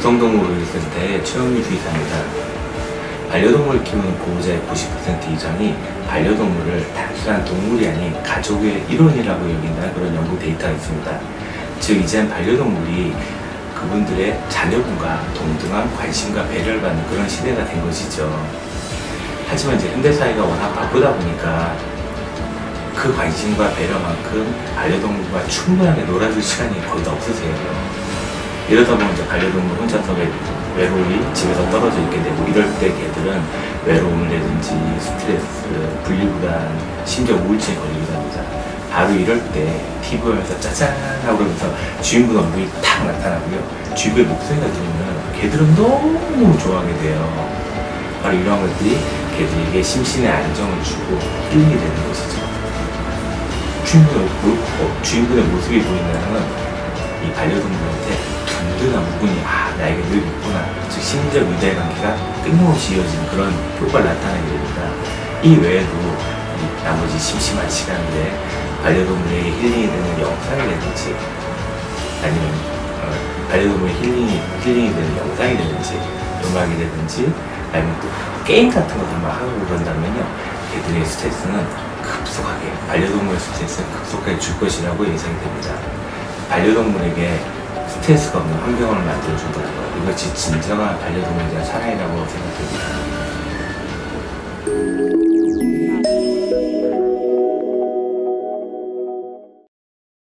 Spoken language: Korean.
우성동물을 센터의 최영미 주의사입니다. 반려동물을 키우는 보호자의 90% 이상이 반려동물을 단순한 동물이 아닌 가족의 일원이라고 여긴다는 그런 연구 데이터가 있습니다. 즉, 이젠 반려동물이 그분들의 자녀분과 동등한 관심과 배려를 받는 그런 시대가 된 것이죠. 하지만 이제 현대 사회가 워낙 바쁘다 보니까 그 관심과 배려만큼 반려동물과 충분하게 놀아줄 시간이 거의 다 없으세요. 이러다 보면 이제 반려동물 혼자서 외, 외로이 집에서 떨어져 있게 되고 이럴 때 개들은 외로움이라든지 스트레스, 분리불안, 심지어 우울증에 걸리기도 합니다. 바로 이럴 때 보면서 짜잔 하고 그러면서 주인분 얼굴이 탁 나타나고요. 주인의 목소리가 들리면 개들은 너무 좋아하게 돼요. 바로 이러한 것들이 개들에게 심신의 안정을 주고 힐링이 되는 것이죠. 주인분의, 주인분의 모습이 보인다는 이 반려동물한테 든든한 부분이 아 나에게 늘 있구나 즉 심리적 유대 관계가 끊임없이 이어지는 그런 효과를 나타내게 됩니다. 이 외에도 이 나머지 심심한 시간들에 반려동물에게 힐링이 되는 영상이라든지 아니면 어, 반려동물의 힐링이, 힐링이 되는 영상이라든지 음악이라든지 아니면 또 게임 같은 막 하고 그런다면요 개들의 스트레스는 급속하게 반려동물의 스트레스는 급속하게 줄 것이라고 예상이 됩니다. 반려동물에게 스트레스가 없는 환경을 만들어준다는 것 이것이 진정한 반려동물에 대한 사랑이라고 생각됩니다.